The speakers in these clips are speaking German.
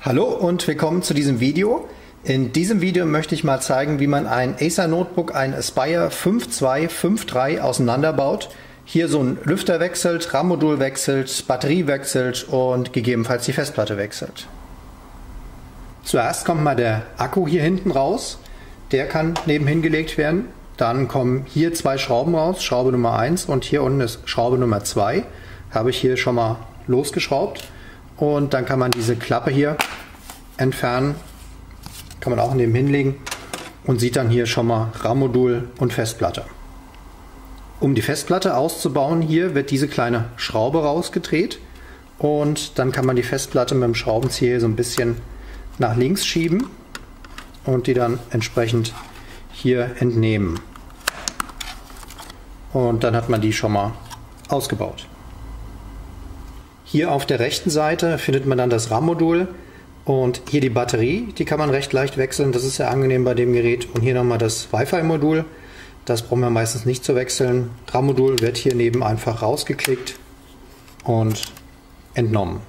Hallo und willkommen zu diesem Video. In diesem Video möchte ich mal zeigen, wie man ein Acer Notebook, ein Aspire 5253 auseinanderbaut. Hier so ein Lüfter wechselt, RAM-Modul wechselt, Batterie wechselt und gegebenenfalls die Festplatte wechselt. Zuerst kommt mal der Akku hier hinten raus. Der kann nebenhin gelegt werden. Dann kommen hier zwei Schrauben raus, Schraube Nummer 1 und hier unten ist Schraube Nummer 2. Habe ich hier schon mal losgeschraubt. Und dann kann man diese Klappe hier entfernen. Kann man auch nebenhin legen und sieht dann hier schon mal RAM-Modul und Festplatte. Um die Festplatte auszubauen, hier wird diese kleine Schraube rausgedreht und dann kann man die Festplatte mit dem Schraubenzieher so ein bisschen nach links schieben und die dann entsprechend hier entnehmen. Und dann hat man die schon mal ausgebaut. Hier auf der rechten Seite findet man dann das RAM-Modul und hier die Batterie, die kann man recht leicht wechseln, das ist sehr angenehm bei dem Gerät. Und hier nochmal das Wi-Fi-Modul, das brauchen wir meistens nicht zu wechseln. RAM-Modul wird hier neben einfach rausgeklickt und entnommen.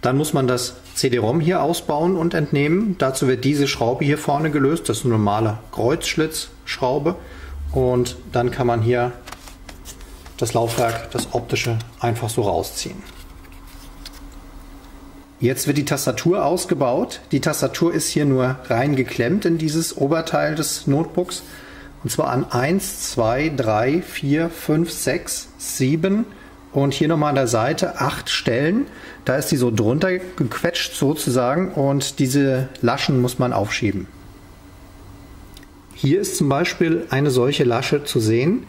Dann muss man das CD-ROM hier ausbauen und entnehmen. Dazu wird diese Schraube hier vorne gelöst. Das ist eine normale Kreuzschlitzschraube. Und dann kann man hier das Laufwerk, das optische, einfach so rausziehen. Jetzt wird die Tastatur ausgebaut. Die Tastatur ist hier nur reingeklemmt in dieses Oberteil des Notebooks. Und zwar an 1, 2, 3, 4, 5, 6, 7 und hier nochmal an der Seite acht Stellen. Da ist die so drunter gequetscht sozusagen und diese Laschen muss man aufschieben. Hier ist zum Beispiel eine solche Lasche zu sehen.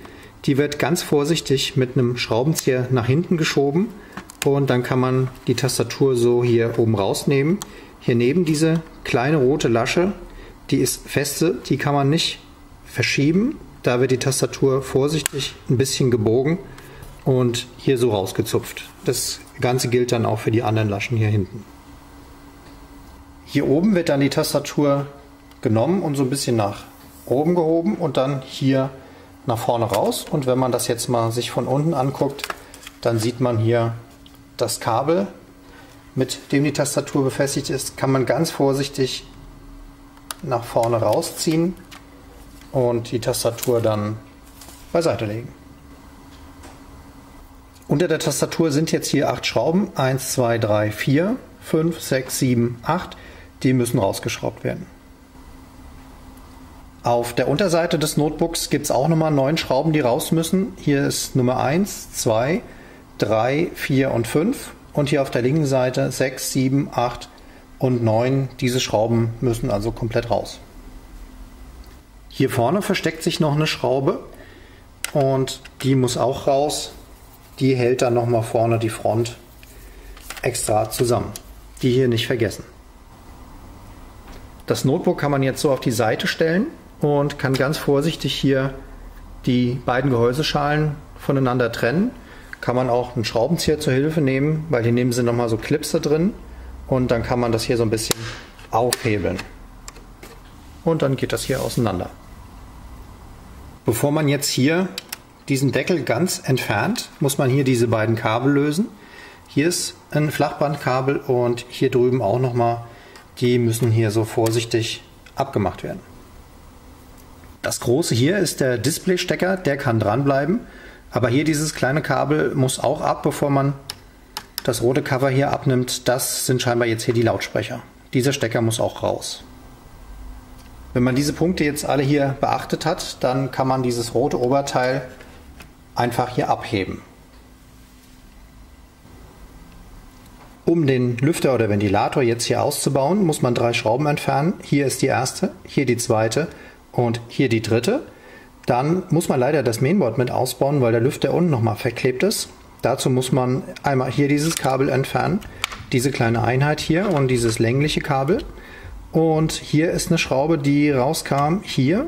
Die wird ganz vorsichtig mit einem Schraubenzieher nach hinten geschoben und dann kann man die Tastatur so hier oben rausnehmen. Hier neben diese kleine rote Lasche, die ist feste, die kann man nicht verschieben. Da wird die Tastatur vorsichtig ein bisschen gebogen und hier so rausgezupft. Das Ganze gilt dann auch für die anderen Laschen hier hinten. Hier oben wird dann die Tastatur genommen und so ein bisschen nach oben gehoben und dann hier nach vorne raus. Und wenn man das jetzt mal sich von unten anguckt, dann sieht man hier das Kabel, mit dem die Tastatur befestigt ist, kann man ganz vorsichtig nach vorne rausziehen und die Tastatur dann beiseite legen. Unter der Tastatur sind jetzt hier acht Schrauben. 1, 2, 3, 4, 5, 6, 7, 8. Die müssen rausgeschraubt werden. Auf der Unterseite des Notebooks gibt es auch nochmal neun Schrauben, die raus müssen. Hier ist Nummer 1, 2, 3, 4 und 5. Und hier auf der linken Seite 6, 7, 8 und 9. Diese Schrauben müssen also komplett raus. Hier vorne versteckt sich noch eine Schraube und die muss auch raus die hält dann nochmal vorne die Front extra zusammen. Die hier nicht vergessen. Das Notebook kann man jetzt so auf die Seite stellen und kann ganz vorsichtig hier die beiden Gehäuseschalen voneinander trennen. Kann man auch einen Schraubenzieher zur Hilfe nehmen, weil hier neben sind nochmal so Clips da drin und dann kann man das hier so ein bisschen aufhebeln. Und dann geht das hier auseinander. Bevor man jetzt hier diesen Deckel ganz entfernt, muss man hier diese beiden Kabel lösen. Hier ist ein Flachbandkabel und hier drüben auch nochmal. Die müssen hier so vorsichtig abgemacht werden. Das große hier ist der Displaystecker, der kann dranbleiben. Aber hier dieses kleine Kabel muss auch ab, bevor man das rote Cover hier abnimmt. Das sind scheinbar jetzt hier die Lautsprecher. Dieser Stecker muss auch raus. Wenn man diese Punkte jetzt alle hier beachtet hat, dann kann man dieses rote Oberteil einfach hier abheben. Um den Lüfter oder Ventilator jetzt hier auszubauen, muss man drei Schrauben entfernen. Hier ist die erste, hier die zweite und hier die dritte. Dann muss man leider das Mainboard mit ausbauen, weil der Lüfter unten nochmal verklebt ist. Dazu muss man einmal hier dieses Kabel entfernen, diese kleine Einheit hier und dieses längliche Kabel. Und hier ist eine Schraube, die rauskam, hier,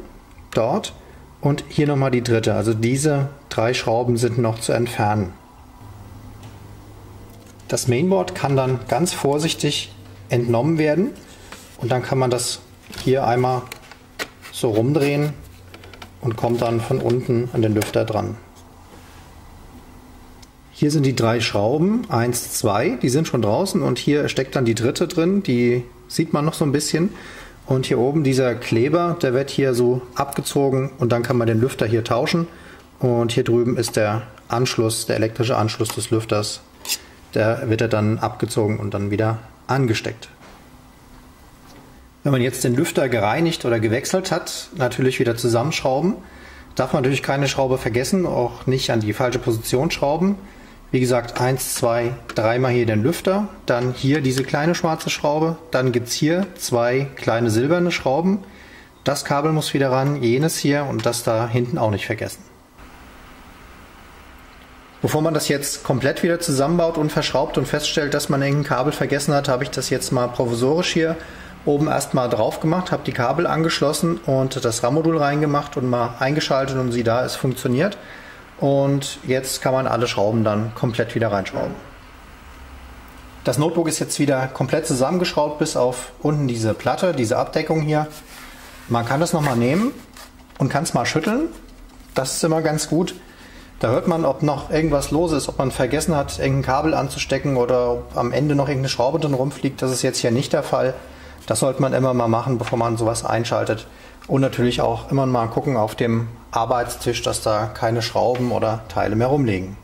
dort und hier nochmal die dritte. Also diese drei Schrauben sind noch zu entfernen. Das Mainboard kann dann ganz vorsichtig entnommen werden und dann kann man das hier einmal so rumdrehen und kommt dann von unten an den Lüfter dran. Hier sind die drei Schrauben, eins, zwei, die sind schon draußen und hier steckt dann die dritte drin, die sieht man noch so ein bisschen. Und hier oben dieser Kleber, der wird hier so abgezogen und dann kann man den Lüfter hier tauschen. Und hier drüben ist der Anschluss, der elektrische Anschluss des Lüfters. Der wird er dann abgezogen und dann wieder angesteckt. Wenn man jetzt den Lüfter gereinigt oder gewechselt hat, natürlich wieder zusammenschrauben. Darf man natürlich keine Schraube vergessen, auch nicht an die falsche Position schrauben. Wie gesagt, eins, zwei, dreimal hier den Lüfter, dann hier diese kleine schwarze Schraube, dann gibt es hier zwei kleine silberne Schrauben. Das Kabel muss wieder ran, jenes hier und das da hinten auch nicht vergessen. Bevor man das jetzt komplett wieder zusammenbaut und verschraubt und feststellt, dass man irgendein Kabel vergessen hat, habe ich das jetzt mal provisorisch hier oben erstmal drauf gemacht, habe die Kabel angeschlossen und das RAM-Modul reingemacht und mal eingeschaltet und sie da, es funktioniert. Und jetzt kann man alle Schrauben dann komplett wieder reinschrauben. Das Notebook ist jetzt wieder komplett zusammengeschraubt, bis auf unten diese Platte, diese Abdeckung hier. Man kann das nochmal nehmen und kann es mal schütteln. Das ist immer ganz gut. Da hört man, ob noch irgendwas los ist, ob man vergessen hat, irgendein Kabel anzustecken oder ob am Ende noch irgendeine Schraube drin rumfliegt. Das ist jetzt hier nicht der Fall. Das sollte man immer mal machen, bevor man sowas einschaltet. Und natürlich auch immer mal gucken auf dem Arbeitstisch, dass da keine Schrauben oder Teile mehr rumliegen.